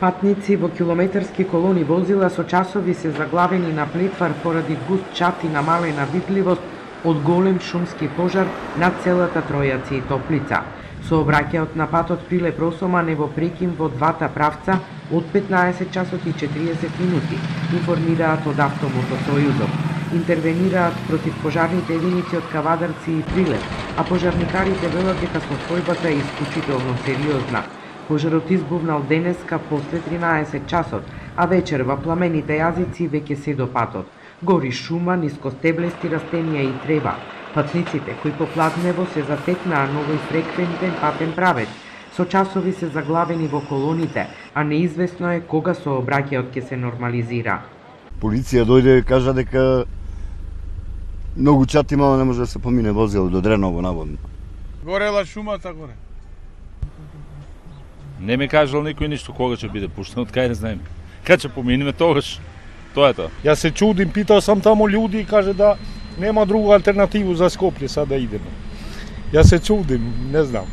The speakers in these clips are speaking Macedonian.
Патници во километарски колони возила со часови се заглавени на плетвар поради густ чат и намалена видливост од голем шумски пожар над целата Тројаци и Топлица. Сообраќајот на патот Пиле Просома е во прекин во двата правца од 15 часот и 40 минути, информираат од Автомотосојузот. Интервенираат против пожарните единици од Кавадарци и Прилеп, а пожарникарите велат дека состојбата е исклучително сериозна. Пожарот избувнал денеска после 13 часот, а вечерва пламените јазици веќе се до патот. Гори шума, нискостеблести растенија и трева. Патниците кои по пладнево се затекнаа новој фреквентен патен правец, со часови се заглавени во колоните, а неизвестно е кога сообраќајот ќе се нормализира. Полиција дојде и кажа дека многу чати мало не може да се помине возило до Дреново наводно. Горела шумата горе. Не ми кажал никој ништо кога ќе биде пуштен, од кај не знаеме. Кај ќе поминиме тогаш. Тоа е тоа. Јас се чудим, питал сам таму луѓе и каже да нема друга алтернативу за Скопје сад да идеме. Јас се чудим, не знам.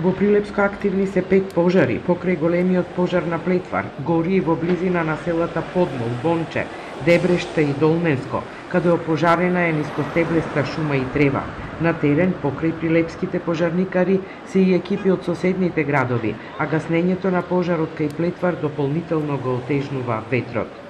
Во Прилепско активни се пет пожари, покрај големиот пожар на Плетвар, гори и во близина на селата Подмол, Бонче, Дебрешта и Долненско, каде опожарена е нискостеблеста шума и трева. На терен, покрај прилепските пожарникари, се и екипи од соседните градови, а гаснењето на пожарот кај Плетвар дополнително го отежнува ветрот.